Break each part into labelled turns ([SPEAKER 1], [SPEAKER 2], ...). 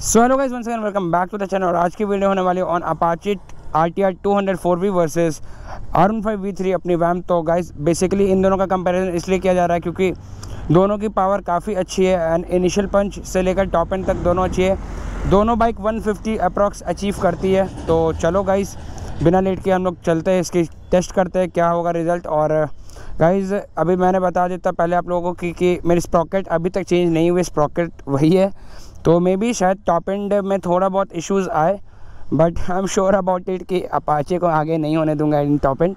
[SPEAKER 1] So hello guys once again welcome back to the channel और आज की video होने वाली on Apache R T R two hundred four V versus R one five V three अपनी वैम तो guys basically इन दोनों का कंपैरिजन इसलिए किया जा रहा है क्योंकि दोनों की पावर काफ़ी अच्छी है एंड इनिशियल पंच से लेकर टॉप एंड तक दोनों अच्छी है। दोनों बाइक 150 अप्रॉक्स अचीव करती है। तो चलो गाइस बिना लेट के हम लोग चलते हैं इसकी टेस्ट करते हैं क्या होगा रिज़ल्ट और गाइज़ अभी मैंने बता देता पहले आप लोगों को कि, कि मेरी स्प्रॉकेट अभी तक चेंज नहीं हुई स्प्रॉकेट वही है। तो मे बी शायद टॉप एंड में थोड़ा बहुत इश्यूज़ आए but I am sure about it कि अपाचे को आगे नहीं होने दूँगा इन टॉप एंड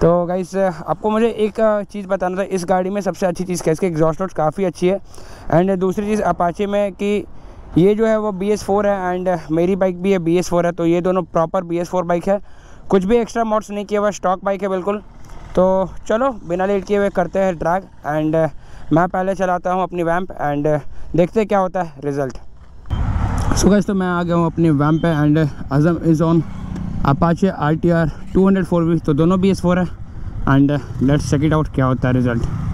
[SPEAKER 1] तो गाइस आपको मुझे एक चीज़ बताना था, इस गाड़ी में सबसे अच्छी चीज़ क्या इसकी एग्जॉस्ट रोड काफ़ी अच्छी है. एंड दूसरी चीज़ अपाचे में कि ये जो है वो बी एस फोर है एंड मेरी बाइक भी है बी एस फोर है तो ये दोनों proper B S four bike है. कुछ भी एक्स्ट्रा मॉड्स नहीं किया हुआ स्टॉक बाइक है बिल्कुल. तो चलो, बिना लेट किए हुए करते हैं ड्रैग एंड मैं पहले चलाता हूँ अपनी वैम्प एंड देखते क्या होता है रिज़ल्ट सो गैस तो मैं आ गया हूँ अपने वैम पे and Azam is on Apache R T R two hundred four V तो दोनों बी एस फोर है and let's check it out क्या होता है रिज़ल्ट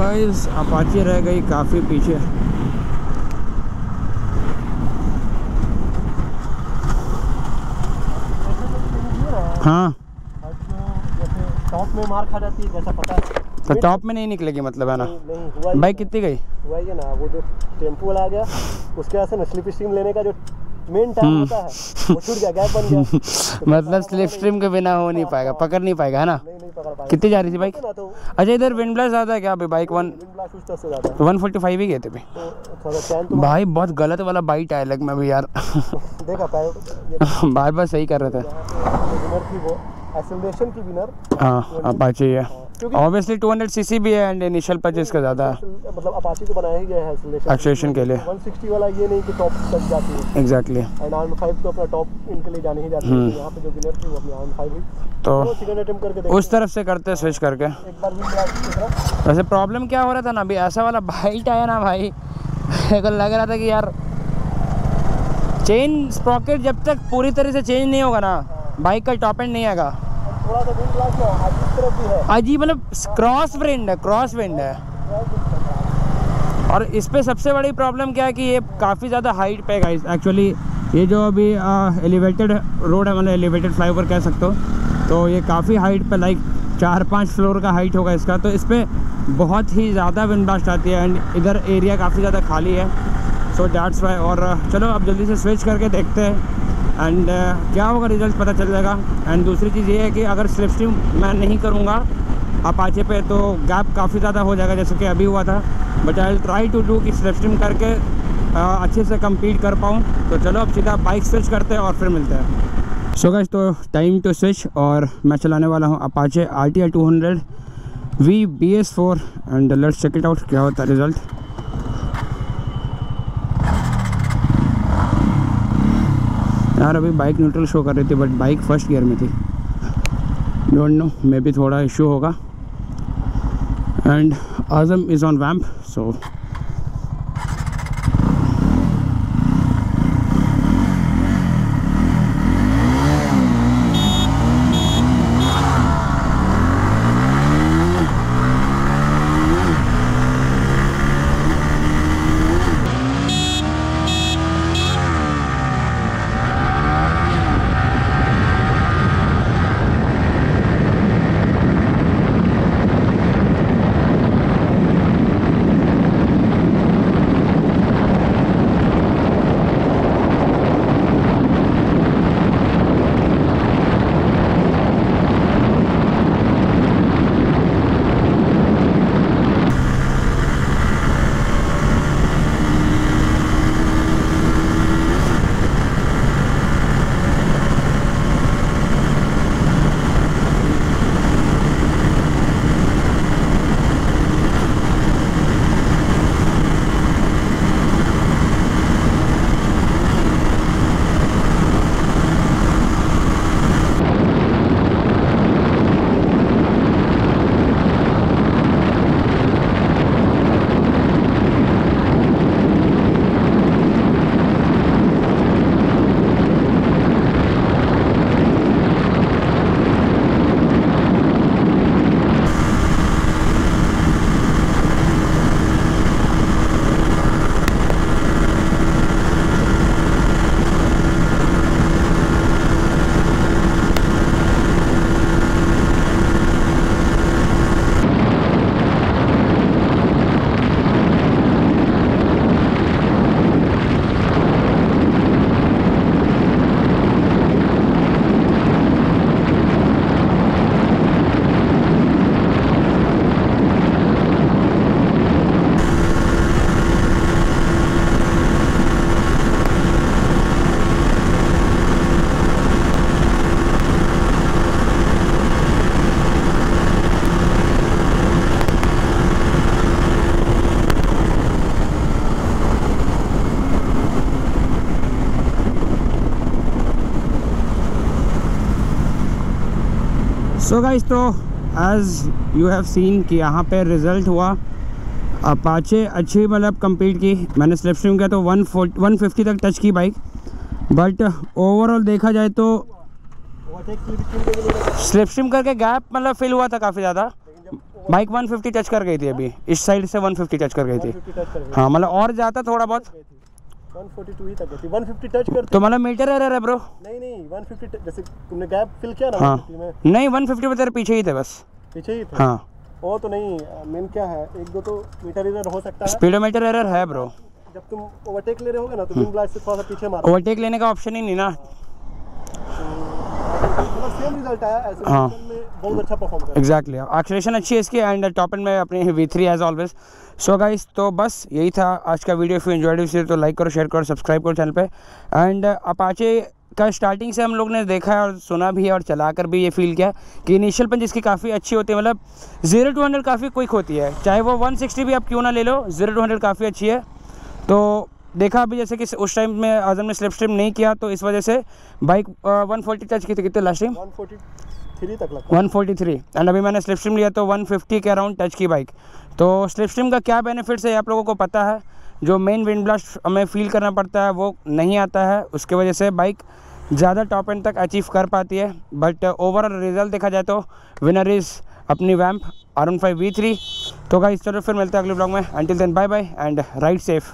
[SPEAKER 1] गाइस अपाची रह गई काफ़ी पीछे। हाँ।
[SPEAKER 2] टॉप में मार खा जाती है जैसा पता है।
[SPEAKER 1] तो टॉप में नहीं निकलेगी मतलब है ना?
[SPEAKER 2] नहीं, नहीं
[SPEAKER 1] बाइक कितनी गई?
[SPEAKER 2] हुआ ना वो जो टेंपो वाला आ गया उसके वजह से ना स्लिप स्ट्रीम लेने का जो मेन टाइम होता है। वो छूट गया गैप बन गया। तो
[SPEAKER 1] मतलब स्लिप स्ट्रीम के बिना हो नहीं पाएगा पकड़ नहीं पाएगा है ना? कितनी जा रही थी बाइक
[SPEAKER 2] तो?
[SPEAKER 1] अच्छा इधर विंड ब्लास्ट आता है क्या अभी बाइक वन
[SPEAKER 2] है
[SPEAKER 1] वन फोर्टी फाइव ही। गए थे अभी।
[SPEAKER 2] तो तो
[SPEAKER 1] भाई बहुत गलत वाला बाइट आया लग में भी यार।
[SPEAKER 2] देखा
[SPEAKER 1] बार बार सही कर रहे थे।
[SPEAKER 2] एक्सेलरेशन की विनर
[SPEAKER 1] हाँ अपाची है। ऑब्वियसली 200 सीसी भी है एंड इनिशियल परचेज का ज़्यादा। है
[SPEAKER 2] मतलब अपाची को बनाया ही गया है
[SPEAKER 1] के लिए।
[SPEAKER 2] 160 वाला ये नहीं कि टॉप तक जाती है।
[SPEAKER 1] एग्जैक्टली
[SPEAKER 2] एंड आर फाइव तो अपना टॉप इनके लिए जाने ही जाती है। तो यहाँ पे जो थी वो अपनी आर फाइव हुई।
[SPEAKER 1] तो
[SPEAKER 2] तो सेकंड अटेम्प्ट करके देखो
[SPEAKER 1] उस तरफ़ से करते हैं स्विच करके।
[SPEAKER 2] एक बार
[SPEAKER 1] वैसे प्रॉब्लम क्या हो रहा था ना अभी ऐसा वाला बाइट आया ना भाई। मेरे को लग रहा था कि यार चेन स्प्रॉकेट जब तक पूरी तरह से चेंज नहीं होगा ना बाइक का टॉप एंड नहीं आएगा।
[SPEAKER 2] थोड़ा
[SPEAKER 1] अजीब मतलब क्रॉस विंड है क्रॉस विंड है। और इस पे सबसे बड़ी प्रॉब्लम क्या है कि ये काफ़ी ज़्यादा हाइट पे गाइस एक्चुअली ये जो अभी एलिवेटेड रोड है मतलब एलिवेटेड फ्लाईओवर कह सकते हो तो ये काफ़ी हाइट पे लाइक चार पाँच फ्लोर का हाइट होगा इसका। तो इस पर बहुत ही ज़्यादा विंड ब्लास्ट आती है एंड इधर एरिया काफ़ी ज़्यादा खाली है। सो डैट्स वाई और, चलो, अब जल्दी से स्विच करके देखते हैं। एंड क्या होगा रिज़ल्ट पता चल जाएगा. एंड दूसरी चीज़ ये है कि अगर स्लिप स्ट्रीम मैं नहीं करूँगा अपाचे पे तो गैप काफ़ी ज़्यादा हो जाएगा जैसे कि अभी हुआ था. But I try to do कि स्लिप स्ट्रीम करके आ, अच्छे से कम्पीट कर पाऊँ. तो चलो अब सीधा बाइक स्विच करते हैं और फिर मिलते हैं. सो गैस तो टाइम टू स्विच और मैं चलाने वाला हूँ Apache R T R two hundred V B S four and let's check it out क्या होता है रिज़ल्ट यार अभी बाइक न्यूट्रल शो कर रही थी बट बाइक फ़र्स्ट गियर में थी। डोंट नो मे बी थोड़ा इशू होगा। And Azam is on vamp so so guys तो एज यू हैव सीन कि यहाँ पे रिज़ल्ट हुआ अपाचे अच्छी मतलब कंप्लीट की। मैंने स्लिप स्ट्रीम किया तो वन वन फिफ्टी तक टच की बाइक बट ओवरऑल देखा जाए तो स्लिप स्ट्रीम करके गैप मतलब फिल हुआ था काफ़ी ज़्यादा। बाइक 150 टच कर गई थी अभी। इस साइड से 150 टच कर गई थी।
[SPEAKER 2] 150 टच कर गई।
[SPEAKER 1] हाँ मतलब और जाता थोड़ा बहुत।
[SPEAKER 2] 142 ही तक थी। 150 टच करती
[SPEAKER 1] तो मतलब मीटर एरर है ब्रो
[SPEAKER 2] नहीं नहीं 150 टच- जैसे तुमने गैप फिल किया ना
[SPEAKER 1] हाँ।
[SPEAKER 2] में।
[SPEAKER 1] नहीं 150 पे तेरे पीछे ही थे बस।
[SPEAKER 2] पीछे ही थे?
[SPEAKER 1] हाँ।
[SPEAKER 2] वो तो नहीं मेन क्या है? एक दो तो मीटर इधर हो सकता है।
[SPEAKER 1] स्पीडोमीटर एरर है ब्रो
[SPEAKER 2] जब तुम ओवरटेक ले रहे होगे ना तो विंग ब्लास्ट से थोड़ा सा पीछे मारो।
[SPEAKER 1] ओवरटेक लेने का ऑप्शन ही नहीं ना।
[SPEAKER 2] सेम रिज़ल्ट आया ऐसे
[SPEAKER 1] हाँ।
[SPEAKER 2] बहुत अच्छा परफॉर्म कर।
[SPEAKER 1] एग्जैक्टली एक्सलेशन अच्छी है इसकी एंड टॉप एंड में अपनी V three as always so guys तो बस यही था आज का वीडियो फिर एंजॉयड तो लाइक करो शेयर करो सब्सक्राइब करो चैनल पे. एंड अपाचे का स्टार्टिंग से हम लोग ने देखा है और सुना भी है और चला कर भी ये फील किया कि इनिशियल पंच इसकी काफ़ी अच्छी होती है। मतलब ज़ीरो टू हंड्रेड काफ़ी क्विक होती है। चाहे वो वन सिक्सटी भी आप क्यों ना ले लो ज़ीरो टू हंड्रेड काफ़ी अच्छी है। तो देखा अभी जैसे कि उस टाइम में आज़म ने स्लिप स्ट्रीम नहीं किया तो इस वजह से बाइक वन फोर्टी टच की थी कितने लास्ट टाइम
[SPEAKER 2] 143 तक लगता है।
[SPEAKER 1] 143 एंड अभी मैंने स्लिप स्ट्रीम लिया तो 150 के अराउंड टच की बाइक तो स्लिप स्ट्रीम का क्या बेनिफिट्स है आप लोगों को पता है? जो मेन विंड ब्लास्ट हमें फील करना पड़ता है वो नहीं आता है। उसके वजह से बाइक ज़्यादा टॉप एंड तक अचीव कर पाती है। बट ओवरऑल रिज़ल्ट देखा जाए तो विनर इज़ अपनी vamp R one five V three तो गाइस चलो फिर मिलते हैं अगले ब्लॉग में। Until then bye bye and ride safe